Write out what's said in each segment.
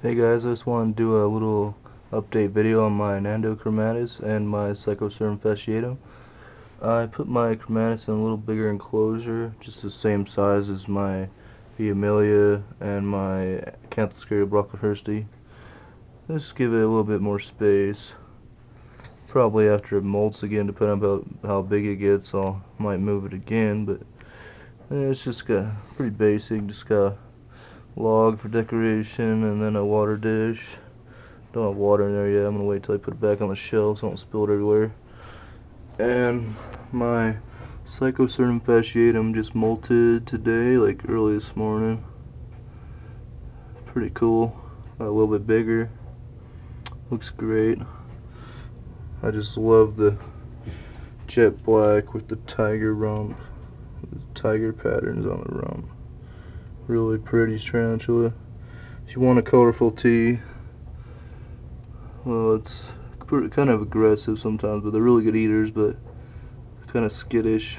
Hey guys, I just wanted to do a little update video on my Nhandu chromatus and my Cyclosternum fasciatum. I put my chromatus in a little bigger enclosure, just the same size as my B. emilia and my Acanthoscurria brocklehursti. Just give it a little bit more space. Probably after it molts again, depending on how, how big it gets, I might move it again, but eh, it's just got pretty basic, just got log for decoration and then a water dish. Don't have water in there yet. I'm gonna wait till I put it back on the shelf so I don't spill it everywhere. And my Cyclosternum fasciatum just molted today like early this morning. Pretty cool. A little bit bigger. Looks great. I just love the jet black with the tiger rump. The tiger patterns on the rump really pretty tarantula. If you want a colorful tea, well, it's kind of aggressive sometimes, but they're really good eaters, but kind of skittish.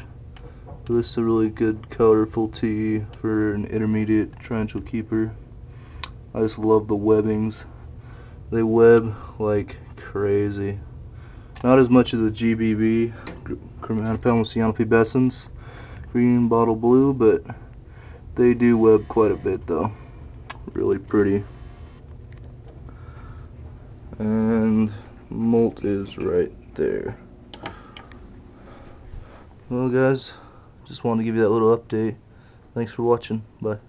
But this is a really good colorful tea for an intermediate tarantula keeper. I just love the webbings. They web like crazy. Not as much as the GBB, Chromatopelma pubescens, green bottle blue, but they do web quite a bit though. Really pretty. And molt is right there. Well guys, just wanted to give you that little update. Thanks for watching. Bye.